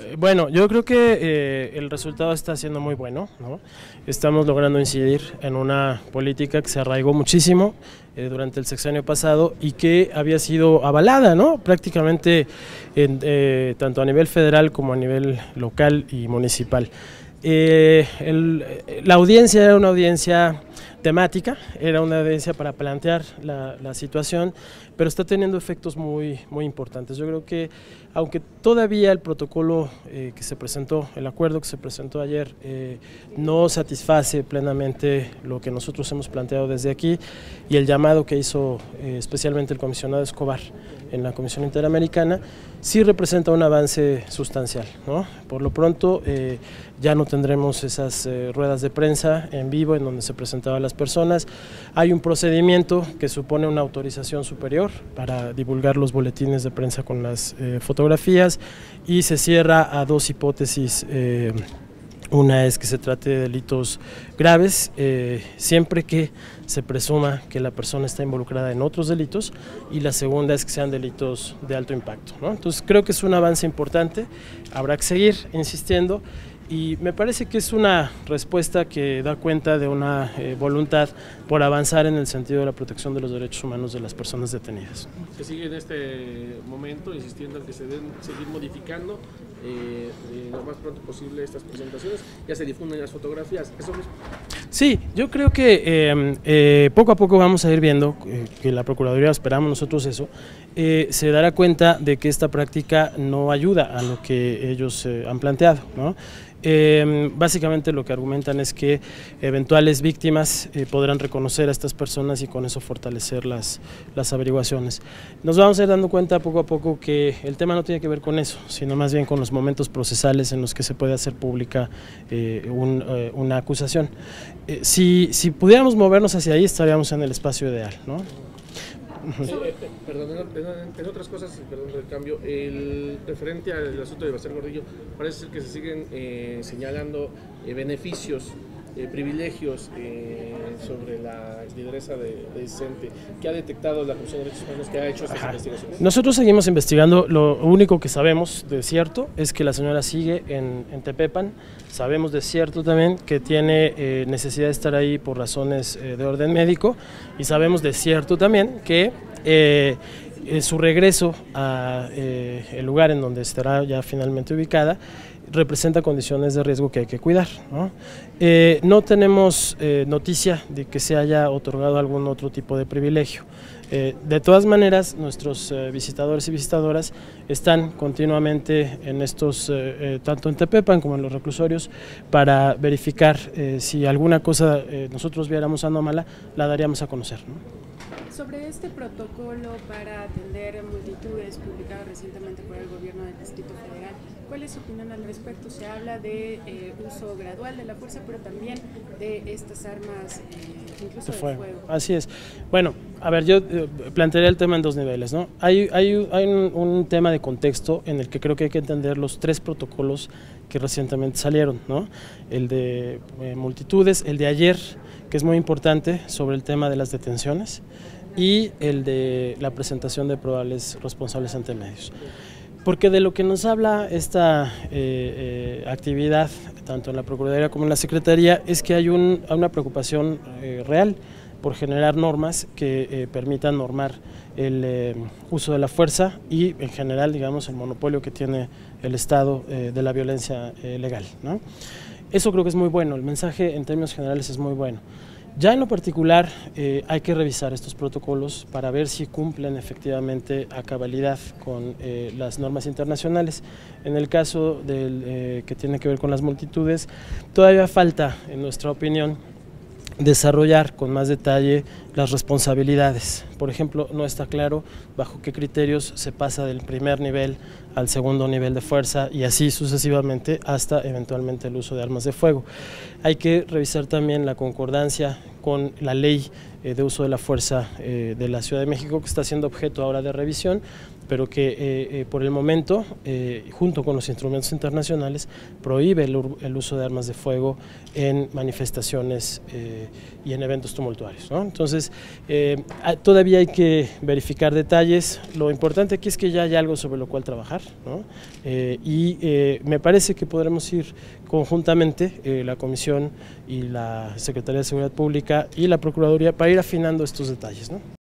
Eh, bueno, yo creo que eh, el resultado está siendo muy bueno. ¿no? Estamos logrando incidir en una política que se arraigó muchísimo eh, durante el sexenio pasado y que había sido avalada ¿no? prácticamente en, tanto a nivel federal como a nivel local y municipal. la audiencia era una audiencia temática, era una audiencia para plantear la, la, situación, pero está teniendo efectos muy, muy importantes. Yo creo que aunque todavía el protocolo eh, que se presentó, el acuerdo que se presentó ayer, eh, no satisface plenamente lo que nosotros hemos planteado desde aquí y el llamado que hizo eh, especialmente el comisionado Escobar en la Comisión Interamericana, sí representa un avance sustancial. ¿no? Por lo pronto ya no tendremos esas ruedas de prensa en vivo en donde se presentaban las personas. Hay un procedimiento que supone una autorización superior para divulgar los boletines de prensa con las fotografías fotografías y se cierra a dos hipótesis. Eh, una es que se trate de delitos graves, eh, siempre que se presuma que la persona está involucrada en otros delitos, y la segunda es que sean delitos de alto impacto. Entonces creo que es un avance importante, habrá que seguir insistiendo y me parece que es una respuesta que da cuenta de una eh, voluntad por avanzar en el sentido de la protección de los derechos humanos de las personas detenidas. Se sigue en este momento insistiendo en que se deben seguir modificando eh, lo más pronto posible estas presentaciones, ya se difunden las fotografías, ¿eso mismo? Sí, yo creo que em, eh, poco a poco vamos a ir viendo que la Procuraduría, esperamos nosotros eso, se dará cuenta de que esta práctica no ayuda a lo que ellos han planteado. ¿no? Eh, básicamente lo que argumentan es que eventuales víctimas eh, podrán reconocer a estas personas y con eso fortalecer las, las averiguaciones. Nos vamos a ir dando cuenta poco a poco que el tema no tiene que ver con eso, sino más bien con los momentos procesales en los que se puede hacer pública eh, una acusación. si, si pudiéramos movernos hacia ahí estaríamos en el espacio ideal. ¿no? Eh, perdón, en, otras cosas, perdón del cambio, el referente al asunto de Bastel Gordillo, parece ser que se siguen eh, señalando eh, beneficios, privilegios sobre la lideresa de, de CENTE. ¿Qué ha detectado la Comisión de Derechos Humanos que ha hecho estas investigaciones? Nosotros seguimos investigando. Lo único que sabemos de cierto es que la señora sigue en, en Tepepan. Sabemos de cierto también que tiene necesidad de estar ahí por razones de orden médico. Y sabemos de cierto también que eh, su regreso al eh, lugar en donde estará ya finalmente ubicada representa condiciones de riesgo que hay que cuidar. No, eh, tenemos eh, noticia de que se haya otorgado algún otro tipo de privilegio. De todas maneras, nuestros visitadores y visitadoras están continuamente en estos, tanto en Tepepan como en los reclusorios, para verificar si alguna cosa nosotros viéramos anómala, la daríamos a conocer. Sobre este protocolo para atender multitudes publicado recientemente por el gobierno del Distrito Federal, ¿cuál es su opinión al respecto? Se habla de eh, uso gradual de la fuerza, pero también de estas armas, eh, incluso de fuego. Así es. Bueno, a ver, yo eh, plantearía el tema en dos niveles. ¿no? Hay, hay, hay un, un, tema de contexto en el que creo que hay que entender los tres protocolos que recientemente salieron. ¿no? El de multitudes, el de ayer, que es muy importante sobre el tema de las detenciones y el de la presentación de probables responsables ante medios. Porque de lo que nos habla esta eh, eh, actividad, tanto en la Procuraduría como en la Secretaría, es que hay, una preocupación eh, real por generar normas que permitan normar el uso de la fuerza y en general, digamos, el monopolio que tiene el Estado de la violencia legal. ¿no? Eso creo que es muy bueno, el mensaje en términos generales es muy bueno. Ya en lo particular eh, hay que revisar estos protocolos para ver si cumplen efectivamente a cabalidad con eh, las normas internacionales. En el caso del, eh, que tiene que ver con las multitudes, todavía falta, en nuestra opinión, desarrollar con más detalle las responsabilidades. Por ejemplo, no está claro bajo qué criterios se pasa del primer nivel al segundo nivel de fuerza y así sucesivamente hasta eventualmente el uso de armas de fuego. Hay que revisar también la concordancia con la ley eh, de uso de la fuerza eh, de la Ciudad de México que está siendo objeto ahora de revisión pero que eh, por el momento, junto con los instrumentos internacionales, prohíbe el, uso de armas de fuego en manifestaciones y en eventos tumultuarios. Entonces, Entonces, todavía hay que verificar detalles. Lo importante aquí es que ya hay algo sobre lo cual trabajar, ¿no? y me parece que podremos ir conjuntamente, la Comisión y la Secretaría de Seguridad Pública y la Procuraduría, para ir afinando estos detalles. ¿no?